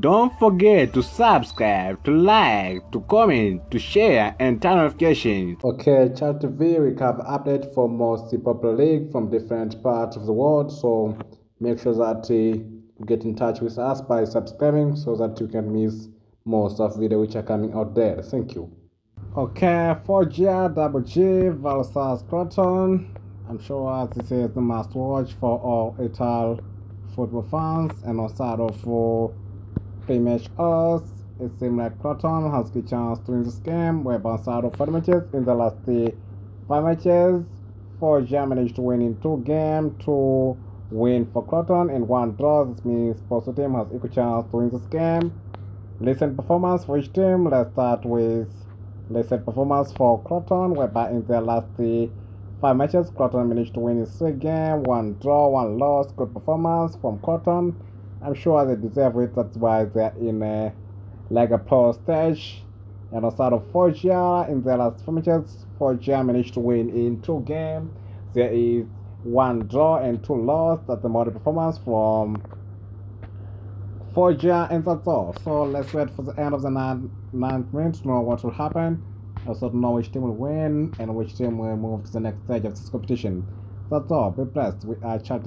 Don't forget to subscribe, to like, to comment, to share, and turn notifications. Okay, Chat TV, we have update for most popular league from different parts of the world. So make sure that uh, you get in touch with us by subscribing so that you can miss most of video which are coming out there. Thank you. Okay, Foggia Double G versus Crotone. I'm sure this is the must watch for all Ital football fans and outside of for pre-match us. It seems like Crotone has good chance to win this game, whereby outside of five matches in the last five matches, Foggia managed to win in two games, two win for Crotone and one draw. This means both team has equal chance to win this game. Recent performance for each team. Let's start with recent performance for Crotone, whereby in their last five matches, Crotone managed to win in three games, one draw, one loss. Good performance from Crotone. I'm sure they deserve it. That's why they're in a Lega Pro stage. And outside of Foggia, in their last four matches, Foggia managed to win in two games. There is one draw and two loss. That's the model performance from Foggia and that's all. So let's wait for the end of the ninth, ninth minute to know what will happen. Also to know which team will win and which team will move to the next stage of this competition. That's all. Be blessed. We are Chat.